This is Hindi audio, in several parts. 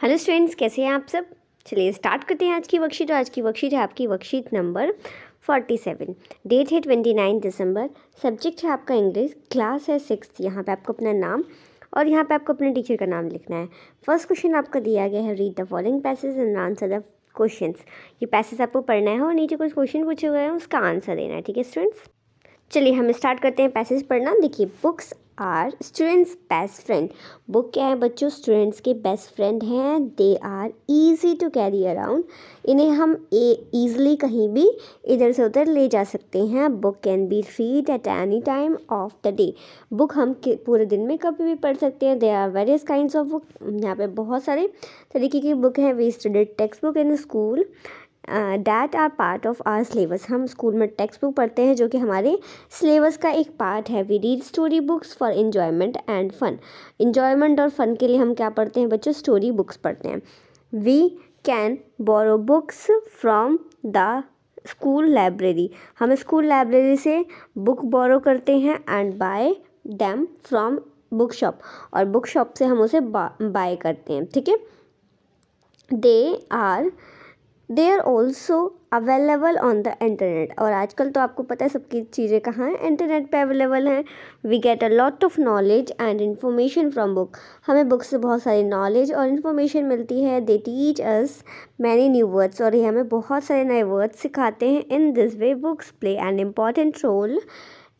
हेलो स्टूडेंट्स, कैसे हैं आप सब? चलिए स्टार्ट करते हैं आज की वर्कशीट और आज की वर्कशीट है आपकी worksheet number forty seven date है ट्वेंटी नाइन दिसंबर सब्जेक्ट है आपका इंग्लिश क्लास है सिक्स यहाँ पे आपको अपना नाम और यहाँ पे आपको अपने टीचर का नाम लिखना है। फ़र्स्ट क्वेश्चन आपका दिया गया है। Read the following passage and answer the question ये पैसेज आपको पढ़ना है और नीचे कुछ क्वेश्चन पूछे हुए हैं, उसका आंसर देना है। ठीक है स्टूडेंट्स? चलिए हम स्टार्ट करते हैं पैसेज पढ़ना। देखिए books are students best friend book क्या है बच्चों स्टूडेंट्स के बेस्ट फ्रेंड हैं. They are easy to carry around इन्हें हम ईज़िली कहीं भी इधर से उधर ले जा सकते हैं. Book can be read at any time of the day book हम पूरे दिन में कभी भी पढ़ सकते हैं. They are various kind of book यहाँ पे बहुत सारे तरीके की बुक हैं. We student text book in school that are part of our syllabus हम स्कूल में टेक्स्ट बुक पढ़ते हैं जो कि हमारे सिलेबस का एक पार्ट है। We read story books for enjoyment and fun enjoyment और फन के लिए हम क्या पढ़ते हैं बच्चों? स्टोरी बुक्स पढ़ते हैं। We can borrow books from the school library हम स्कूल लाइब्रेरी से बुक बोरो करते हैं and buy them from book shop और बुक शॉप से हम उसे बाय करते हैं, ठीक है? They are they are also available on the internet और आजकल तो आपको पता है सबकी चीज़ें कहाँ हैं? इंटरनेट पे अवेलेबल हैं। We get a lot of knowledge and information from book हमें बुक से बहुत सारी नॉलेज और इन्फॉर्मेशन मिलती है। They teach us many new words और ये हमें बहुत सारे नए वर्ड्स सिखाते हैं। In this way books play an important role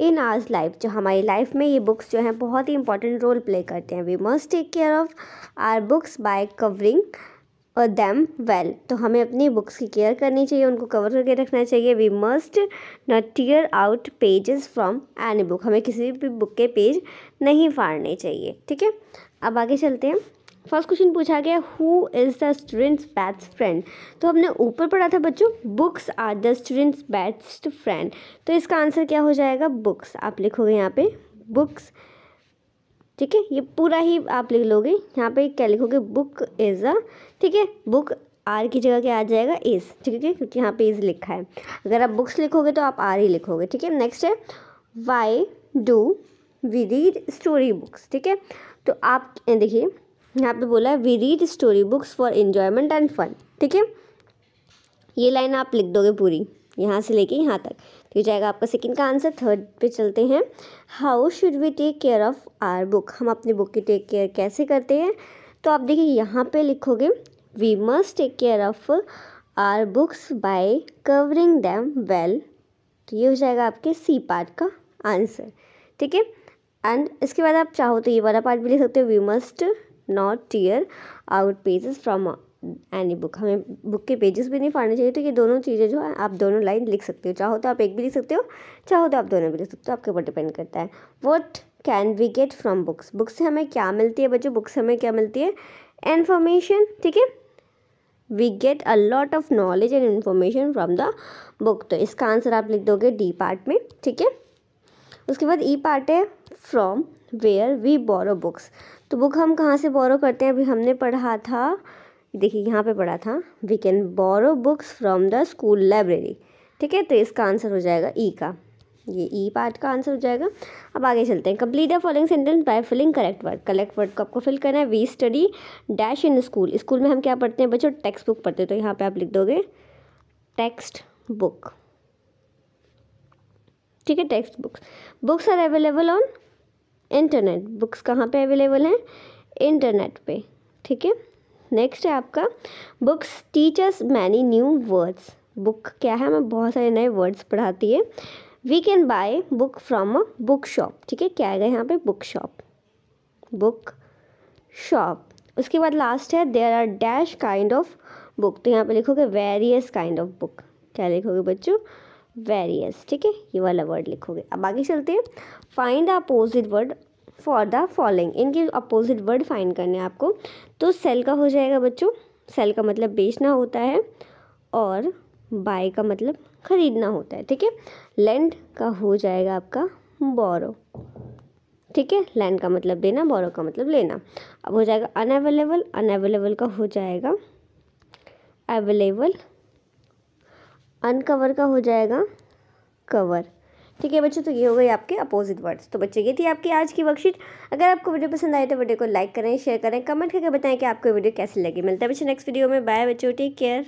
in ours life जो हमारी लाइफ में ये बुक्स जो हैं, बहुत ही इंपॉर्टेंट रोल प्ले करते हैं। We must take care of our books by covering them well तो हमें अपनी बुक्स की केयर करनी चाहिए, उनको कवर करके रखना चाहिए. We must not tear out pages from any book हमें किसी भी बुक के पेज नहीं फाड़ने चाहिए, ठीक है? अब आगे चलते हैं। फ़र्स्ट क्वेश्चन पूछा गया who is the students best friend तो हमने ऊपर पढ़ा था बच्चों books are the students best friend तो इसका आंसर क्या हो जाएगा? बुक्स आप लिखोगे यहाँ पे बुक्स ठीक है? ये पूरा ही आप लिख लोगे। यहाँ पे क्या लिखोगे? बुक इज़ अ ठीक है? बुक आर की जगह क्या आ जाएगा? इज़ ठीक है? क्योंकि यहाँ पे इज़ लिखा है। अगर आप बुक्स लिखोगे तो आप आर ही लिखोगे, ठीक है? नेक्स्ट है why do we read story books ठीक है? तो आप देखिए, यहाँ पे बोला है we read story books for enjoyment and fun ठीक है? ये लाइन आप लिख दोगे पूरी, यहाँ से लेके यहाँ तक। तो ये जाएगा आपका सेकंड का आंसर थर्ड पे चलते हैं। How should we take care of our book हम अपनी बुक की टेक केयर कैसे करते हैं? तो आप देखिए, यहाँ पे लिखोगे we must take care of our books by covering them well तो ये हो जाएगा आपके सी पार्ट का आंसर ठीक है? एंड इसके बाद आप चाहो तो ये वाला पार्ट भी लिख सकते हो। We must not tear out pages from any book हमें बुक के पेजेस भी नहीं फाड़ने चाहिए तो ये दोनों चीज़ें जो है, आप दोनों लाइन लिख सकते हो। चाहो तो आप एक भी लिख सकते हो, चाहो तो आप दोनों भी लिख सकते हो आपके ऊपर डिपेंड करता है। What can we get from books book से हमें क्या मिलती है बच्चों? बुक से हमें क्या मिलती है? इन्फॉर्मेशन ठीक है? We get a lot of knowledge and information from the book तो इसका आंसर आप लिख दोगे डी पार्ट में, ठीक है? उसके बाद ई पार्ट है from where we borrow books तो बुक हम कहाँ से बोरो करते हैं? अभी हमने पढ़ा था देखिए यहाँ पे पढ़ा था we can borrow books from the school library ठीक है तो इसका आंसर हो जाएगा ई e का। ये ई e पार्ट का आंसर हो जाएगा। अब आगे चलते हैं। Complete the following sentence by filling correct word collect word को आपको फिल करना है। We study dash in school school में हम क्या पढ़ते हैं बच्चों? टेक्स्ट बुक पढ़ते हैं। तो यहाँ पे आप लिख दोगे टेक्स्ट बुक ठीक है text books books are available on internet books कहाँ पे अवेलेबल हैं? इंटरनेट पे। ठीक है? नेक्स्ट है आपका books teachers many new words book क्या है? हमें बहुत सारे नए वर्ड्स पढ़ाती है। We can buy book from a book shop ठीक है? क्या आएगा यहाँ पे? बुक शॉप बुक शॉप उसके बाद लास्ट है there are dash kind of book तो यहाँ पे लिखोगे वेरियस काइंड ऑफ़ बुक क्या लिखोगे बच्चों? वेरियस ठीक है? ये वाला वर्ड लिखोगे। अब आगे चलते हैं। Find opposite word for the following इनके अपोजिट वर्ड फाइंड करने हैं आपको। तो सेल का हो जाएगा बच्चों। सेल का मतलब बेचना होता है और बाय का मतलब ख़रीदना होता है, ठीक है? लैंड का हो जाएगा आपका बोरो ठीक है? लैंड का मतलब देना बोरो का मतलब लेना। अब हो जाएगा अनअवेलेबल अनअवेलेबल का हो जाएगा अवेलेबल अनकवर का हो जाएगा कवर ठीक है बच्चों तो ये हो गई आपके अपोजिट वर्ड्स तो बच्चे, ये थी आपकी आज की वर्कशीट अगर आपको वीडियो पसंद आए तो वीडियो को लाइक करें शेयर करें कमेंट करके बताएँ कि आपको वीडियो कैसे लगे। मिलता है बच्चे नेक्स्ट वीडियो में। बाय बच्चों टेक केयर